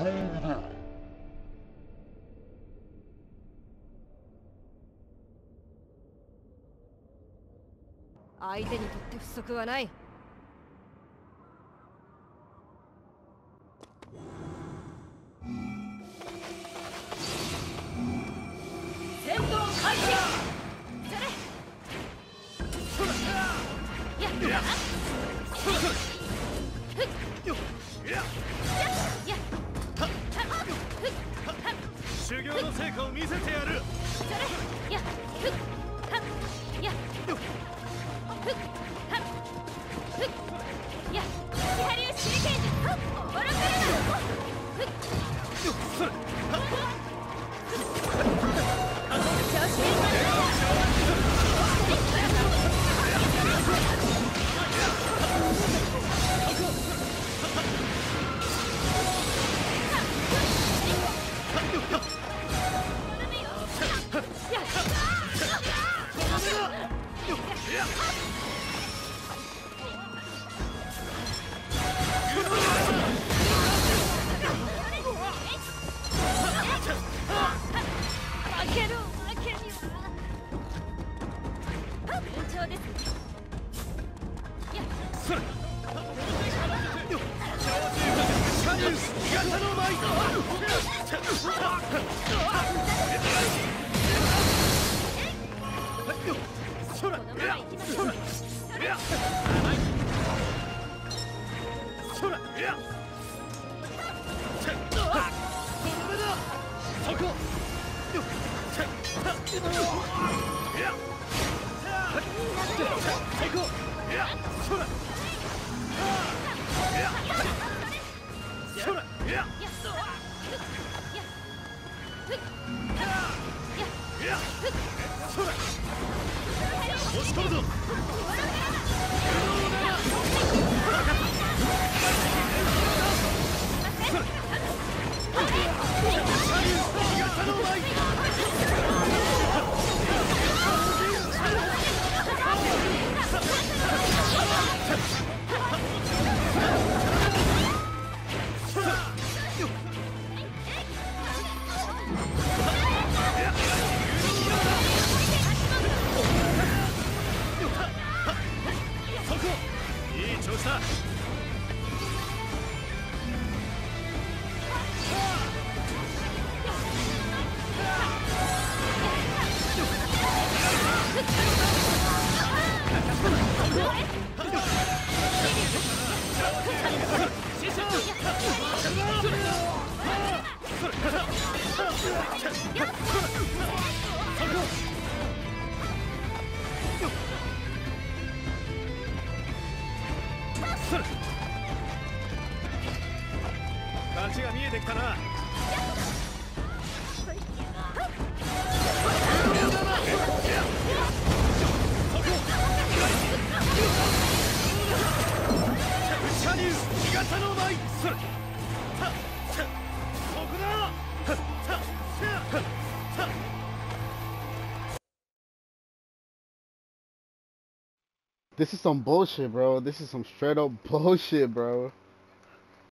勝負だ相手にとって不足はない。戦闘開始。それやっ成果を見せてやる。それやふっはっや。負けるそこ。いい調子だ。勝ちが見えてきたな This is some bullshit, bro. This is some straight up bullshit, bro.